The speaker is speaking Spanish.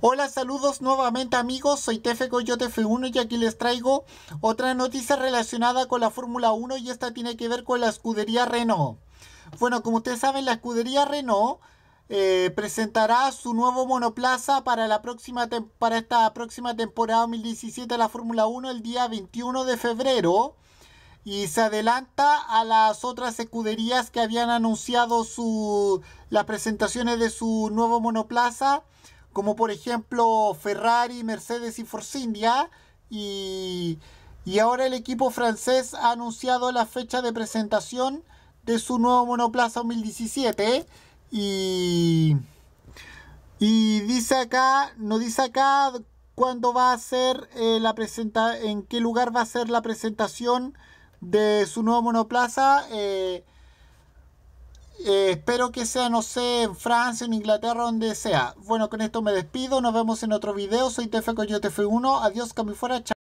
Hola, saludos nuevamente amigos, soy Tefe Coyote F1 y aquí les traigo otra noticia relacionada con la Fórmula 1 y esta tiene que ver con la escudería Renault. Bueno, como ustedes saben, la escudería Renault eh, presentará su nuevo monoplaza para, la próxima para esta próxima temporada 2017 de la Fórmula 1 el día 21 de febrero y se adelanta a las otras escuderías que habían anunciado su, las presentaciones de su nuevo monoplaza, como por ejemplo Ferrari, Mercedes y Force India. Y, y ahora el equipo francés ha anunciado la fecha de presentación de su nuevo monoplaza 2017. Y, y dice acá, no dice acá cuándo va a ser eh, la presenta en qué lugar va a ser la presentación de su nuevo monoplaza. Eh, eh, espero que sea, no sé, en Francia, en Inglaterra, donde sea. Bueno, con esto me despido. Nos vemos en otro video. Soy TF Coyote F1. Adiós. Chao.